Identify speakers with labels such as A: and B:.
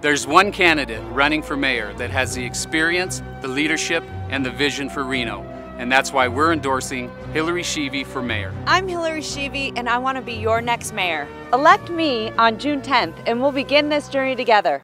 A: There's one candidate running for mayor that has the experience, the leadership, and the vision for Reno, and that's why we're endorsing Hillary Schieve for mayor.
B: I'm Hillary Schieve, and I want to be your next mayor. Elect me on June 10th, and we'll begin this journey together.